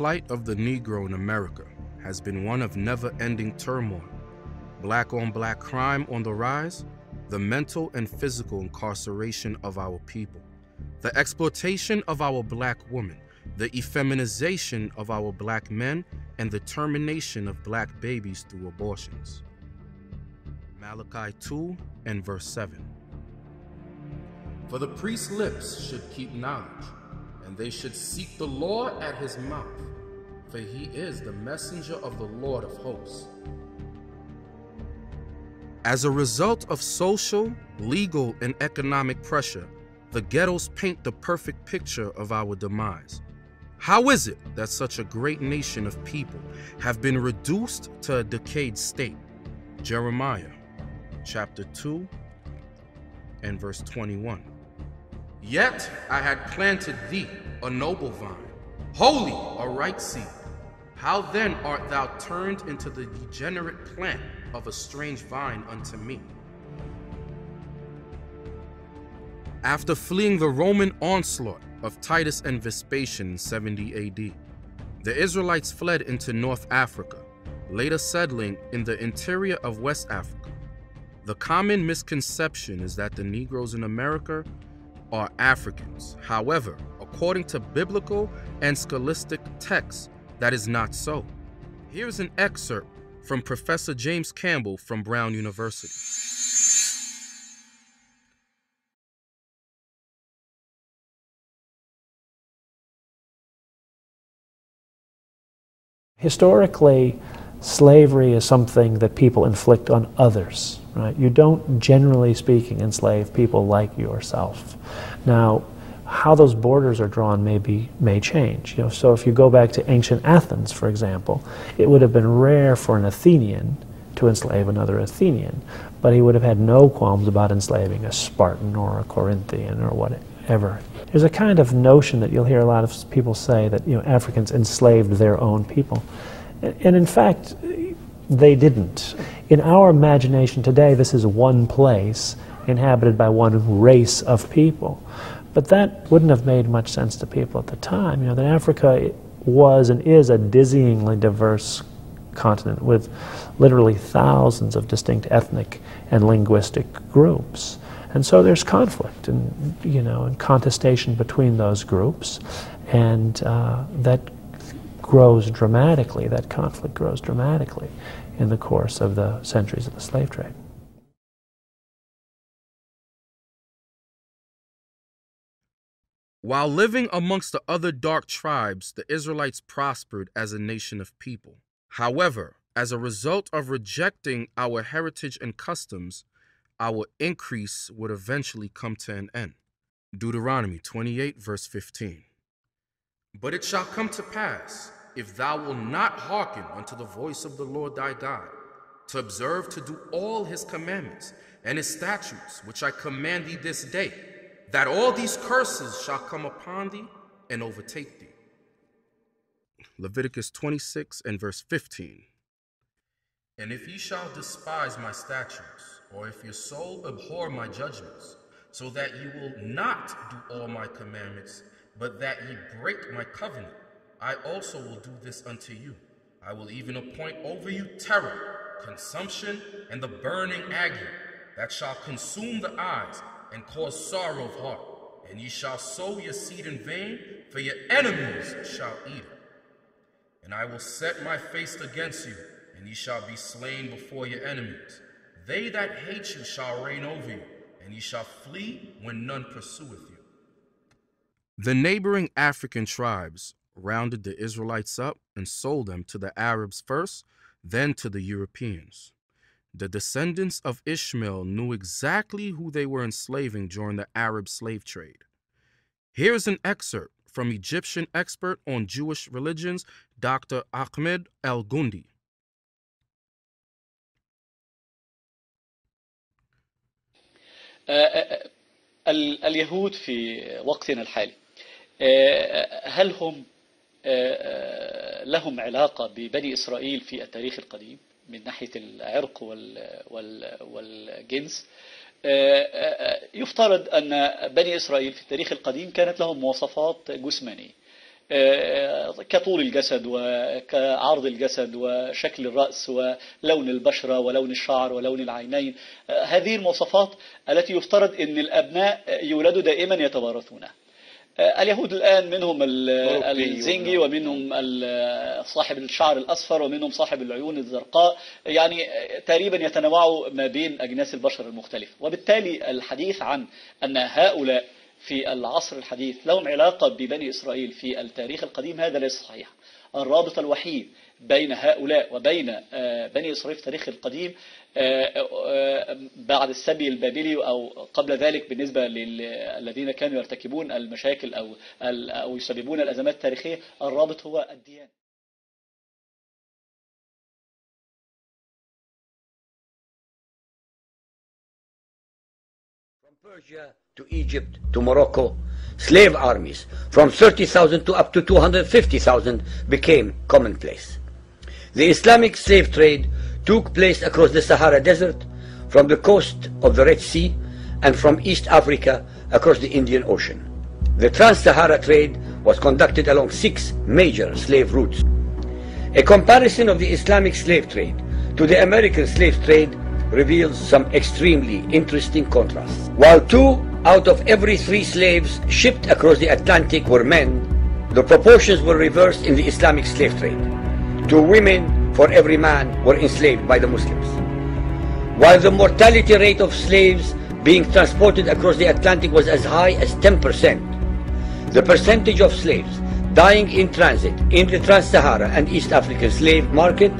The plight of the Negro in America has been one of never ending turmoil. Black on black crime on the rise, the mental and physical incarceration of our people, the exploitation of our black women, the effeminization of our black men, and the termination of black babies through abortions. Malachi 2 and verse 7. For the priest's lips should keep knowledge, and they should seek the Lord at his mouth, for he is the messenger of the Lord of hosts. As a result of social, legal, and economic pressure, the ghettos paint the perfect picture of our demise. How is it that such a great nation of people have been reduced to a decayed state? Jeremiah chapter 2 and verse 21. Yet I had planted thee a noble vine, wholly a right seed. How then art thou turned into the degenerate plant of a strange vine unto me? After fleeing the Roman onslaught of Titus and Vespasian in 70 AD, the Israelites fled into North Africa, later settling in the interior of West Africa. The common misconception is that the Negroes in America are Africans. However, according to biblical and scholastic texts, that is not so. Here's an excerpt from Professor James Campbell from Brown University. Historically, slavery is something that people inflict on others, right? You don't, generally speaking, enslave people like yourself. Now, how those borders are drawn may be may change. You know, so if you go back to ancient Athens, for example, it would have been rare for an Athenian to enslave another Athenian, but he would have had no qualms about enslaving a Spartan or a Corinthian or whatever. There's a kind of notion that you'll hear a lot of people say that you know Africans enslaved their own people, and in fact, they didn't. In our imagination today, this is one place inhabited by one race of people. But that wouldn't have made much sense to people at the time. You know, that Africa was and is a dizzyingly diverse continent with literally thousands of distinct ethnic and linguistic groups. And so there's conflict and, you know, and contestation between those groups. And uh, that grows dramatically, that conflict grows dramatically in the course of the centuries of the slave trade. While living amongst the other dark tribes, the Israelites prospered as a nation of people. However, as a result of rejecting our heritage and customs, our increase would eventually come to an end. Deuteronomy 28, verse 15. But it shall come to pass, if thou wilt not hearken unto the voice of the Lord thy God, to observe to do all his commandments and his statutes, which I command thee this day, that all these curses shall come upon thee and overtake thee. Leviticus 26 and verse 15. And if ye shall despise my statutes, or if your soul abhor my judgments, so that ye will not do all my commandments, but that ye break my covenant, I also will do this unto you. I will even appoint over you terror, consumption, and the burning ague, that shall consume the eyes and cause sorrow of heart. And ye shall sow your seed in vain, for your enemies shall eat it. And I will set my face against you, and ye shall be slain before your enemies. They that hate you shall reign over you, and ye shall flee when none pursueth you. The neighboring African tribes rounded the Israelites up and sold them to the Arabs first, then to the Europeans. The descendants of Ishmael knew exactly who they were enslaving during the Arab slave trade. Here's an excerpt from Egyptian expert on Jewish religions, Dr. Ahmed El Gundi. اليهود في وقتنا الحالي هل هم لهم علاقة ببني إسرائيل في التاريخ القديم من ناحية العرق والجنس. يفترض أن بني إسرائيل في التاريخ القديم كانت لهم مواصفات جسمانية. آه، كطول الجسد وكعرض الجسد وشكل الرأس ولون البشرة ولون الشعر ولون العينين. آه، هذه المواصفات التي يفترض أن الأبناء يولدوا دائما يتوارثونها آه، اليهود الآن منهم الزنجي ومنهم صاحب الشعر الأصفر ومنهم صاحب العيون الزرقاء. يعني آه، تقريبا يتنوعوا ما بين أجناس البشر المختلفة. وبالتالي الحديث عن أن هؤلاء في العصر الحديث لهم علاقة ببني إسرائيل في التاريخ القديم هذا ليس صحيح. الرابط الوحيد بين هؤلاء وبين آه، بني إسرائيل في التاريخ القديم آه، آه، بعد السبي البابلي أو قبل ذلك بالنسبة للذين كانوا يرتكبون المشاكل أو أو يسببون الأزمات التاريخية الرابط هو الديانة Persia to Egypt to Morocco, slave armies from 30,000 to up to 250,000 became commonplace. The Islamic slave trade took place across the Sahara Desert, from the coast of the Red Sea, and from East Africa across the Indian Ocean. The Trans-Sahara trade was conducted along six major slave routes. A comparison of the Islamic slave trade to the American slave trade reveals some extremely interesting contrasts. While two out of every three slaves shipped across the Atlantic were men, the proportions were reversed in the Islamic slave trade. Two women for every man were enslaved by the Muslims. While the mortality rate of slaves being transported across the Atlantic was as high as 10%, the percentage of slaves dying in transit in the Trans-Sahara and East African slave market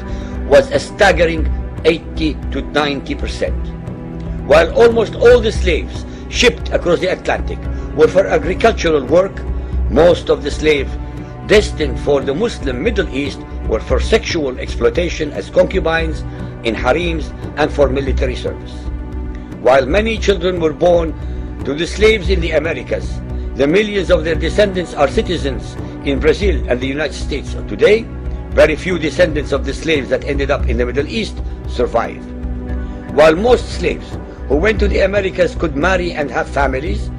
was a staggering 80 to 90%. While almost all the slaves shipped across the Atlantic were for agricultural work, most of the slaves destined for the Muslim Middle East were for sexual exploitation as concubines in harems and for military service. While many children were born to the slaves in the Americas, the millions of their descendants are citizens in Brazil and the United States today. Very few descendants of the slaves that ended up in the Middle East survived. While most slaves who went to the Americas could marry and have families,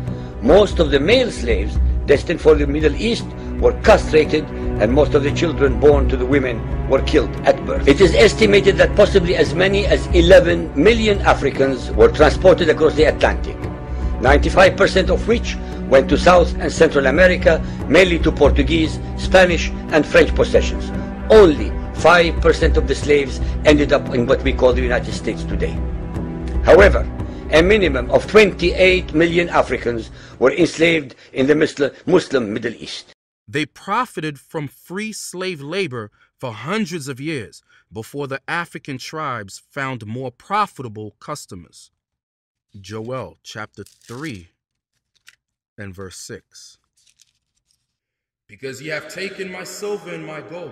most of the male slaves destined for the Middle East were castrated and most of the children born to the women were killed at birth. It is estimated that possibly as many as 11 million Africans were transported across the Atlantic, 95% of which went to South and Central America, mainly to Portuguese, Spanish and French possessions. Only 5% of the slaves ended up in what we call the United States today. However, a minimum of 28 million Africans were enslaved in the Muslim- Muslim Middle East. They profited from free slave labor for hundreds of years before the African tribes found more profitable customers. Joel chapter 3 and verse 6. Because ye have taken my silver and my gold,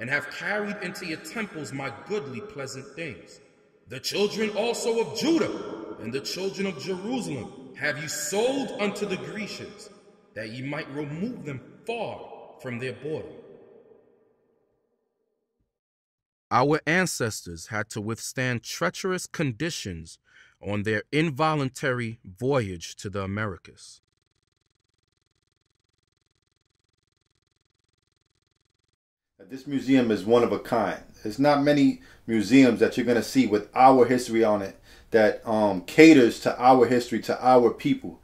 and have carried into your temples my goodly pleasant things. The children also of Judah and the children of Jerusalem have you sold unto the Grecians, that ye might remove them far from their border. Our ancestors had to withstand treacherous conditions on their involuntary voyage to the Americas. This museum is one of a kind. There's not many museums that you're going to see with our history on it that um, caters to our history, to our people.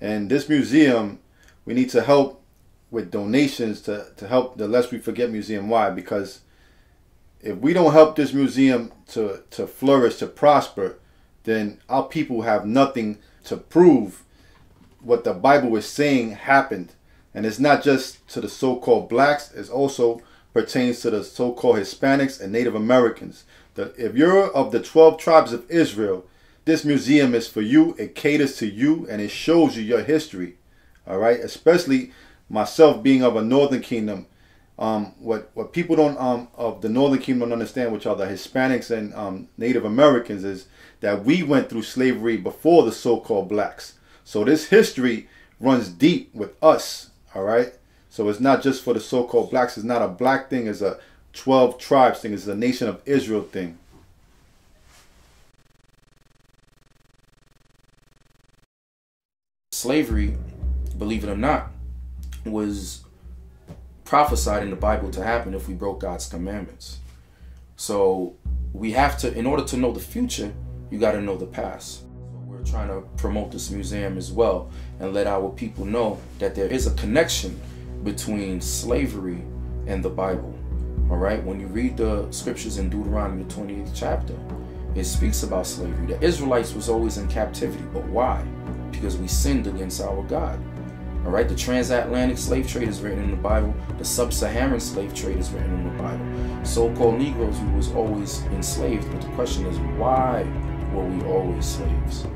And this museum, we need to help with donations to, to help the Lest We Forget Museum. Why? Because if we don't help this museum to, to flourish, to prosper, then our people have nothing to prove what the Bible is saying happened. And it's not just to the so-called blacks, it also pertains to the so-called Hispanics and Native Americans. The, if you're of the 12 tribes of Israel, this museum is for you. It caters to you and it shows you your history. All right, especially myself being of a Northern Kingdom. Um, what what people don't um, of the Northern Kingdom don't understand, which are the Hispanics and um, Native Americans, is that we went through slavery before the so-called blacks. So this history runs deep with us. All right. So it's not just for the so-called blacks. It's not a black thing. It's a 12 tribes thing. It's a nation of Israel thing. Slavery, believe it or not, was prophesied in the Bible to happen if we broke God's commandments. So we have to, in order to know the future, you got to know the past. We're trying to promote this museum as well and let our people know that there is a connection between slavery and the Bible. All right, when you read the scriptures in Deuteronomy 28th chapter, it speaks about slavery. The Israelites was always in captivity, but why? Because we sinned against our God. All right, the transatlantic slave trade is written in the Bible. The sub-Saharan slave trade is written in the Bible. So-called Negroes, we was always enslaved, but the question is, why were we always slaves?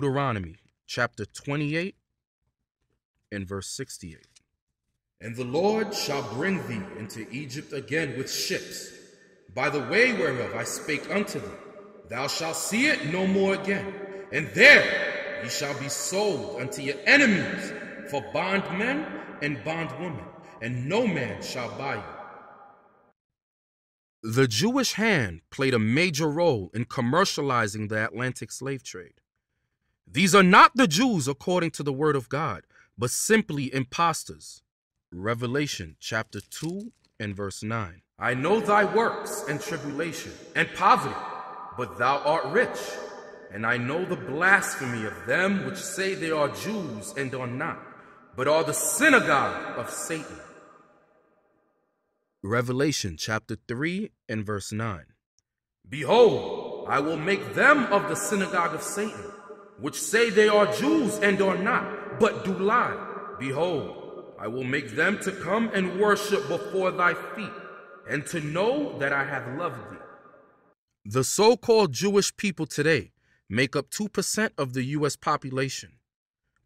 Deuteronomy chapter 28 and verse 68. And the Lord shall bring thee into Egypt again with ships, by the way whereof I spake unto thee. Thou shalt see it no more again. And there ye shall be sold unto your enemies for bondmen and bondwomen, and no man shall buy you. The Jewish hand played a major role in commercializing the Atlantic slave trade. These are not the Jews according to the word of God, but simply impostors. Revelation chapter 2 and verse 9. I know thy works and tribulation and poverty, but thou art rich. And I know the blasphemy of them which say they are Jews and are not, but are the synagogue of Satan. Revelation chapter 3 and verse 9. Behold, I will make them of the synagogue of Satan which say they are Jews and are not, but do lie. Behold, I will make them to come and worship before thy feet, and to know that I have loved thee. The so called Jewish people today make up 2% of the U.S. population,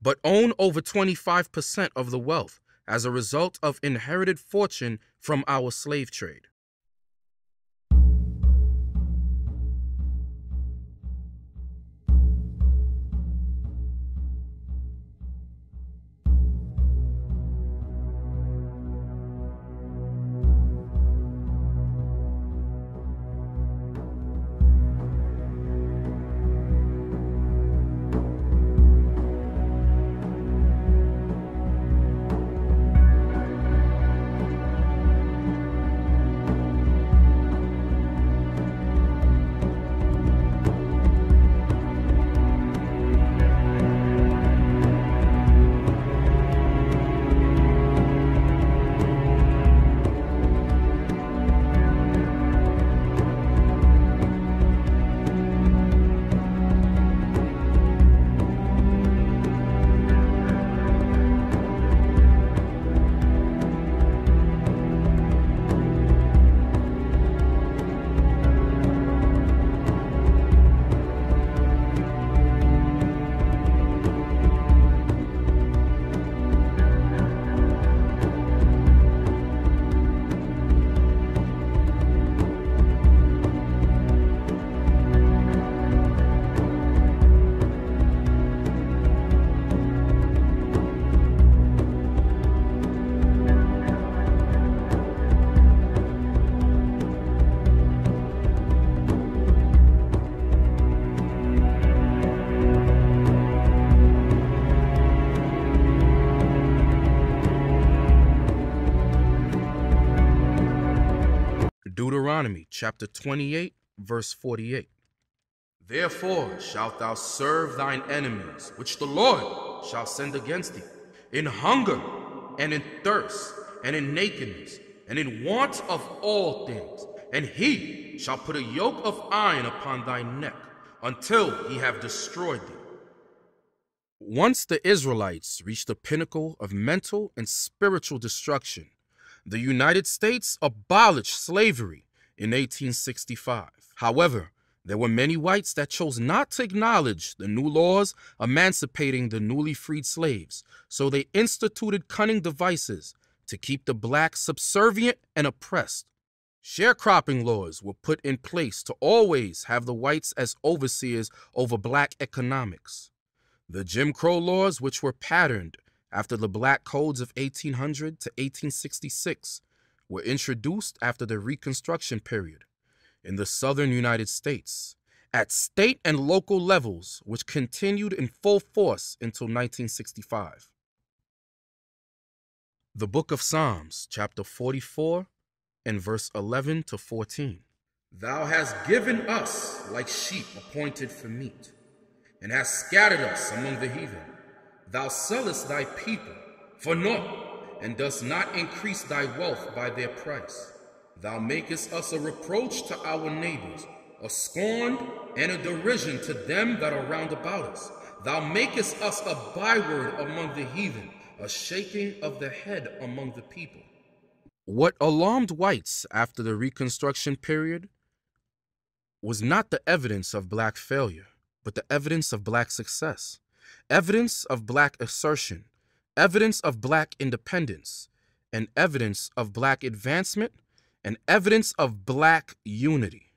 but own over 25% of the wealth as a result of inherited fortune from our slave trade. Chapter 28, verse 48. Therefore shalt thou serve thine enemies, which the Lord shall send against thee, in hunger, and in thirst, and in nakedness, and in want of all things. And he shall put a yoke of iron upon thy neck, until he have destroyed thee. Once the Israelites reached the pinnacle of mental and spiritual destruction, the United States abolished slavery in 1865. However, there were many whites that chose not to acknowledge the new laws emancipating the newly freed slaves, so they instituted cunning devices to keep the blacks subservient and oppressed. Sharecropping laws were put in place to always have the whites as overseers over black economics. The Jim Crow laws, which were patterned after the black codes of 1800 to 1866, were introduced after the Reconstruction period in the southern United States at state and local levels, which continued in full force until 1965. The Book of Psalms, chapter 44, and verse 11 to 14. Thou hast given us like sheep appointed for meat, and hast scattered us among the heathen. Thou sellest thy people for naught, and dost not increase thy wealth by their price. Thou makest us a reproach to our neighbors, a scorn and a derision to them that are round about us. Thou makest us a byword among the heathen, a shaking of the head among the people. What alarmed whites after the Reconstruction period was not the evidence of black failure, but the evidence of black success, evidence of black assertion, evidence of black independence, and evidence of black advancement and evidence of black unity.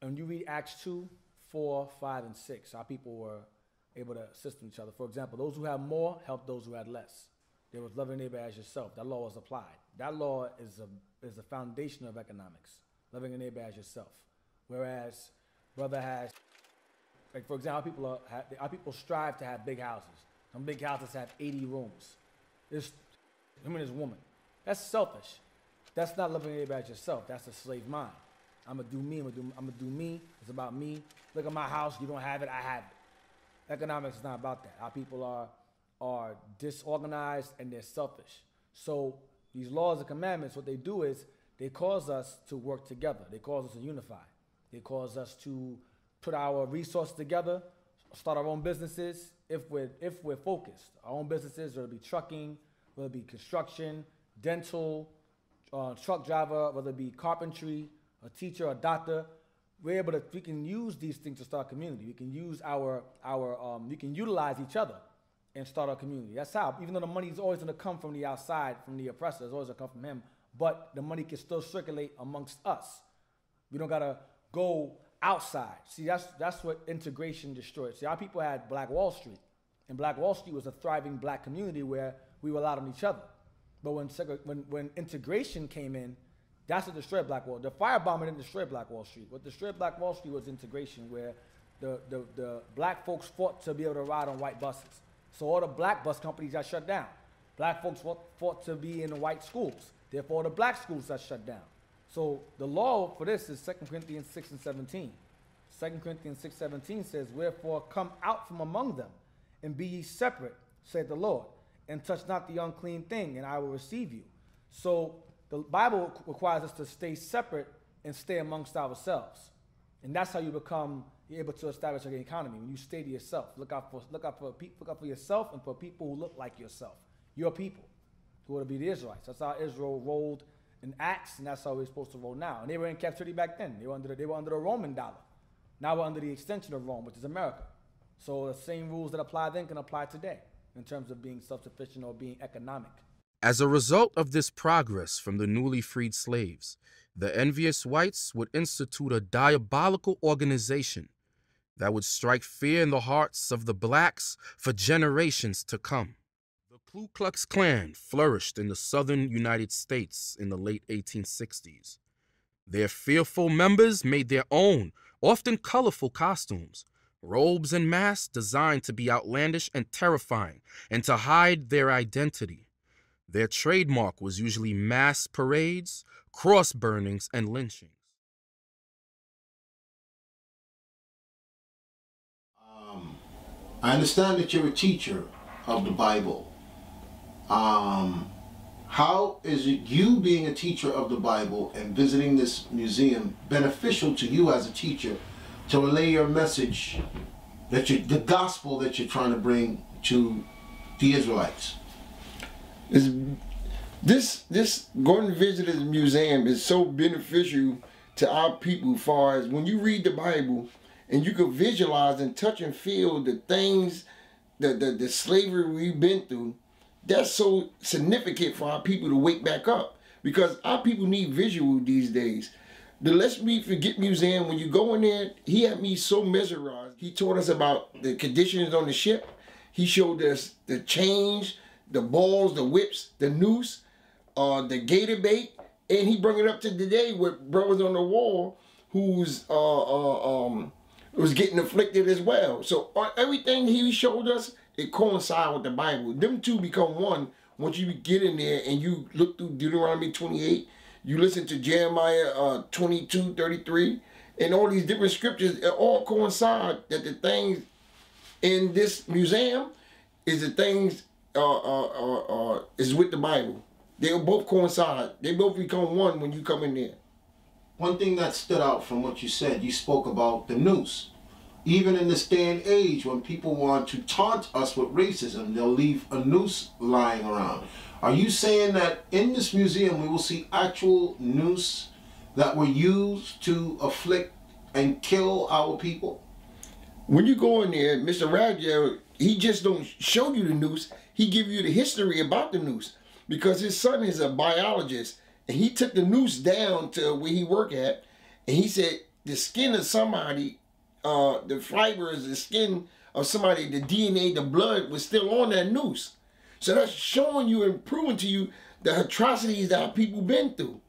When you read Acts 2, 4, 5, and 6, our people were able to assist each other. For example, those who had more helped those who had less. There was loving neighbor as yourself. That law was applied. That law is a is the foundation of economics. Loving a neighbor as yourself. Whereas brother has like for example, people are our people strive to have big houses. Some big houses have 80 rooms. It's him and his woman. That's selfish. That's not loving anybody as yourself. That's a slave mind. I'm gonna do me. I'm gonna do, I'm gonna do me. It's about me. Look at my house. You don't have it. I have it. Economics is not about that. Our people are are disorganized and they're selfish. So these laws and commandments, what they do is they cause us to work together. They cause us to unify. They cause us to put our resources together, start our own businesses if we're if we're focused. Our own businesses, whether it be trucking, whether it be construction, dental, uh, truck driver, whether it be carpentry, a teacher, a doctor. We're able to we can use these things to start community. We can use our our um, we can utilize each other and start our community. That's how. Even though the money is always going to come from the outside, from the oppressor, it's always going to come from him. But the money can still circulate amongst us. We don't gotta go outside. See, that's that's what integration destroyed. See, our people had Black Wall Street, and Black Wall Street was a thriving black community where we relied on each other. But when when when integration came in, that's what destroyed Black Wall. The firebomber didn't destroy Black Wall Street. What destroyed Black Wall Street was integration, where the, the, the black folks fought to be able to ride on white buses. So all the black bus companies got shut down. Black folks fought, fought to be in the white schools. Therefore, the black schools got shut down. So the law for this is 2 Corinthians 6 and 17. 2 Corinthians 6 17 says, Wherefore come out from among them, and be ye separate, saith the Lord, and touch not the unclean thing, and I will receive you. So the Bible requires us to stay separate and stay amongst ourselves. And that's how you become able to establish an economy. When you stay to yourself, look out for look out for look out for yourself and for people who look like yourself. Your people, who are to be the Israelites. That's how Israel rolled in Acts, and that's how we're supposed to roll now. And they were in captivity back then. They were under the, they were under the Roman dollar. Now we're under the extension of Rome, which is America. So the same rules that apply then can apply today in terms of being self-sufficient or being economic. As a result of this progress from the newly freed slaves, the envious whites would institute a diabolical organization that would strike fear in the hearts of the blacks for generations to come. Ku Klux Klan flourished in the southern United States in the late 1860s. Their fearful members made their own, often colorful costumes, robes and masks designed to be outlandish and terrifying and to hide their identity. Their trademark was usually mass parades, cross burnings, and lynchings. Um, I understand that you're a teacher of the Bible. Um, how is it you being a teacher of the Bible and visiting this museum beneficial to you as a teacher to relay your message that you the gospel that you're trying to bring to the Israelites? Is this this going to visit this museum is so beneficial to our people far as when you read the Bible and you can visualize and touch and feel the things the, the, the slavery we've been through, that's so significant for our people to wake back up because our people need visual these days. The Lest We Forget Museum, when you go in there, he had me so mesmerized. He taught us about the conditions on the ship. He showed us the chains, the balls, the whips, the noose, uh, the gator bait, and he brought it up to today with brothers on the wall who's uh, uh, um, was getting afflicted as well. So uh, everything he showed us, it coincides with the Bible. Them two become one once you get in there and you look through Deuteronomy 28, you listen to Jeremiah uh, 22, 33, and all these different scriptures, it all coincide that the things in this museum is the things uh, uh, uh, uh, is with the Bible. They both coincide. They both become one when you come in there. One thing that stood out from what you said, you spoke about the noose. Even in this day and age, when people want to taunt us with racism, they'll leave a noose lying around. Are you saying that in this museum we will see actual noose that were used to afflict and kill our people? When you go in there, Mr. Radziel, he just don't show you the noose. He give you the history about the noose because his son is a biologist and he took the noose down to where he work at and he said the skin of somebody uh the fibers the skin of somebody the dna the blood was still on that noose. So that's showing you and proving to you the atrocities that people been through.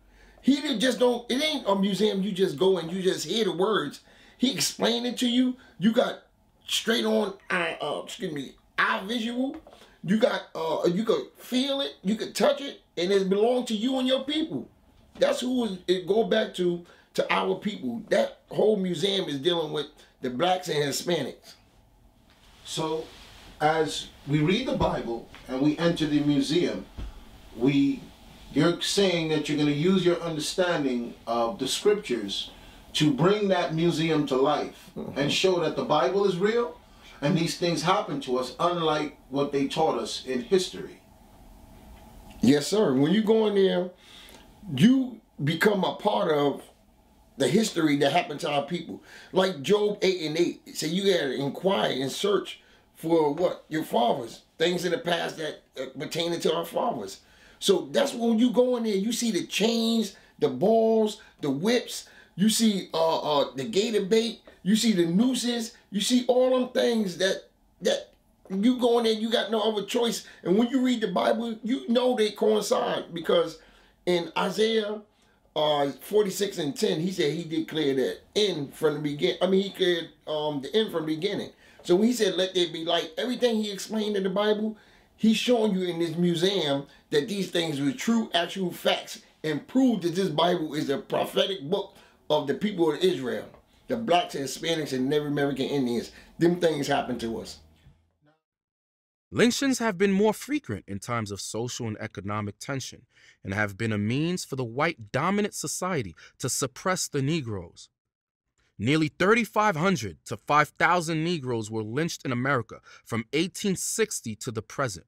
He just don't it ain't a museum you just go and you just hear the words. He explained it to you. You got straight on eye uh, excuse me eye visual. You got uh you could feel it you could touch it and it belonged to you and your people. That's who it go back to to our people. That whole museum is dealing with the blacks and Hispanics. So, as we read the Bible and we enter the museum, we you're saying that you're going to use your understanding of the scriptures to bring that museum to life mm-hmm. and show that the Bible is real and these things happen to us unlike what they taught us in history. Yes, sir. When you go in there, you become a part of the history that happened to our people. Like Job 8 and 8. So you got to inquire and search for what? Your fathers. Things in the past that pertaining to our fathers. So that's when you go in there, you see the chains, the balls, the whips, you see uh, uh, the gator bait, you see the nooses, you see all them things that that you go in there, you got no other choice. And when you read the Bible, you know they coincide because in Isaiah uh, 46 and 10, he said he declared that end from the beginning. I mean, he declared um, the end from the beginning. So when he said, let there be light, everything he explained in the Bible, he's showing you in this museum that these things were true, actual facts and prove that this Bible is a prophetic book of the people of Israel, the blacks and Hispanics and Native American Indians. Them things happened to us. Lynchings have been more frequent in times of social and economic tension and have been a means for the white dominant society to suppress the Negroes. Nearly 3,500 to 5,000 Negroes were lynched in America from 1860 to the present.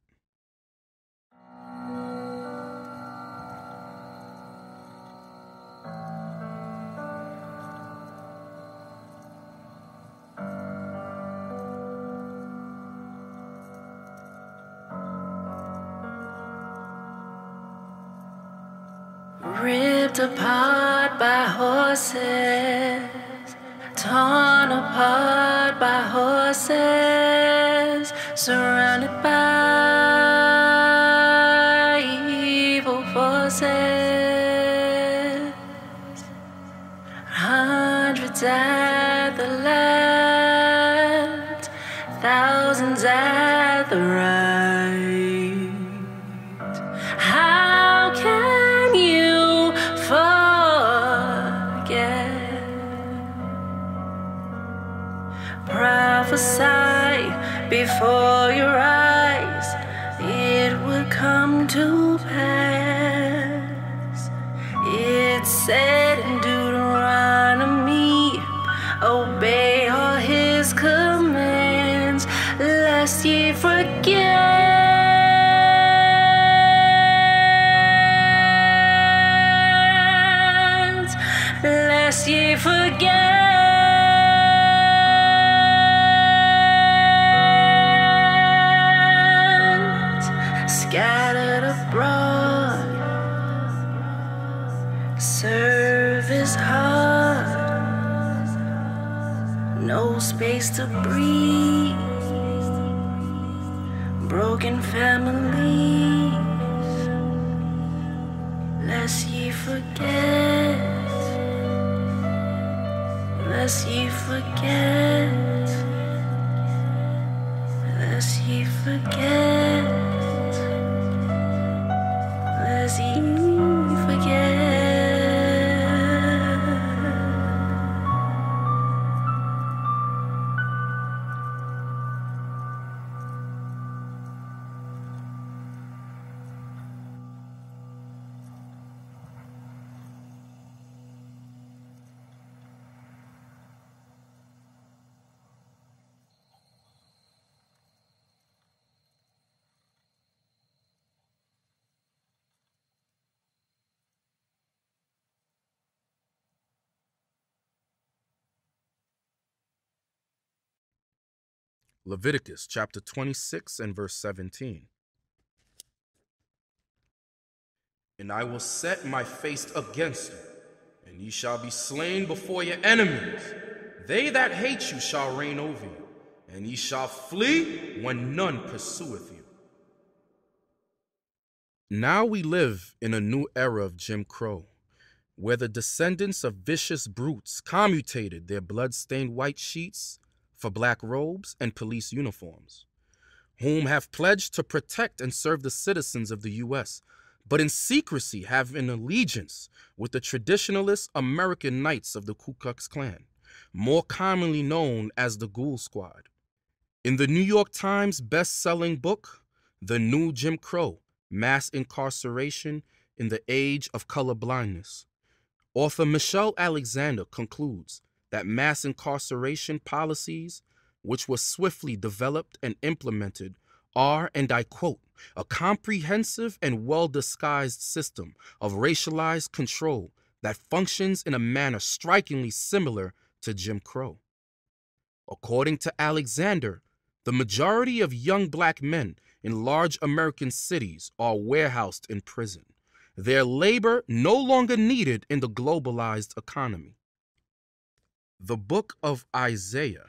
Apart by horses, torn apart by horses, surrounded Leviticus chapter 26 and verse 17. And I will set my face against you, and ye shall be slain before your enemies. They that hate you shall reign over you, and ye shall flee when none pursueth you. Now we live in a new era of Jim Crow, where the descendants of vicious brutes commutated their blood-stained white sheets for black robes and police uniforms, whom have pledged to protect and serve the citizens of the U.S., but in secrecy have an allegiance with the traditionalist American Knights of the Ku Klux Klan, more commonly known as the Ghoul Squad. In the New York Times best-selling book, The New Jim Crow, Mass Incarceration in the Age of Color Blindness, author Michelle Alexander concludes that mass incarceration policies, which were swiftly developed and implemented, are, and I quote, a comprehensive and well disguised system of racialized control that functions in a manner strikingly similar to Jim Crow. According to Alexander, the majority of young black men in large American cities are warehoused in prison, their labor no longer needed in the globalized economy. The book of Isaiah,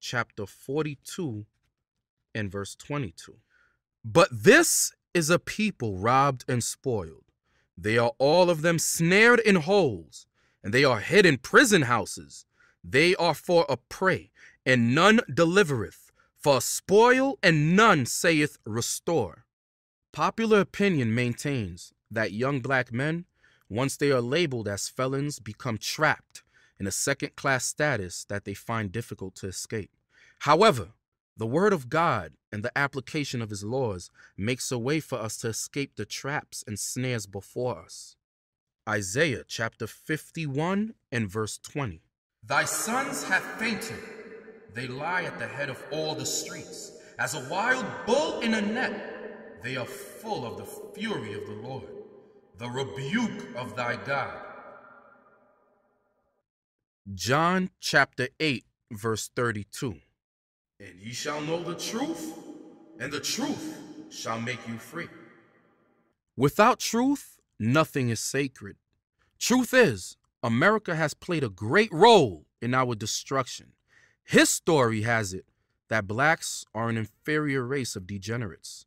chapter 42 and verse 22. But this is a people robbed and spoiled. They are all of them snared in holes, and they are hid in prison houses. They are for a prey, and none delivereth, for spoil, and none saith restore. Popular opinion maintains that young black men, once they are labeled as felons, become trapped in a second class status that they find difficult to escape. However, the Word of God and the application of His laws makes a way for us to escape the traps and snares before us. Isaiah chapter 51 and verse 20. Thy sons have fainted, they lie at the head of all the streets. As a wild bull in a net, they are full of the fury of the Lord, the rebuke of thy God. John chapter 8, verse 32. And ye shall know the truth, and the truth shall make you free. Without truth, nothing is sacred. Truth is, America has played a great role in our destruction. His story has it that blacks are an inferior race of degenerates.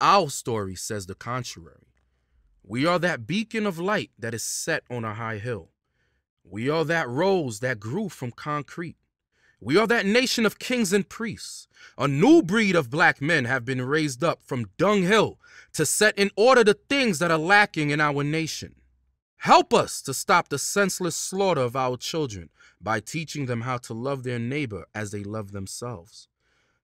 Our story says the contrary. We are that beacon of light that is set on a high hill. We are that rose that grew from concrete. We are that nation of kings and priests. A new breed of black men have been raised up from dunghill to set in order the things that are lacking in our nation. Help us to stop the senseless slaughter of our children by teaching them how to love their neighbor as they love themselves.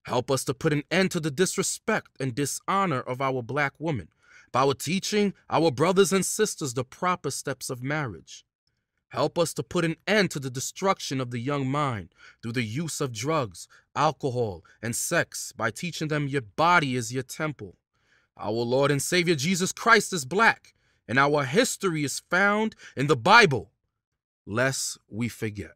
Help us to put an end to the disrespect and dishonor of our black women by teaching our brothers and sisters the proper steps of marriage. Help us to put an end to the destruction of the young mind through the use of drugs, alcohol, and sex by teaching them your body is your temple. Our Lord and Savior Jesus Christ is black, and our history is found in the Bible, lest we forget.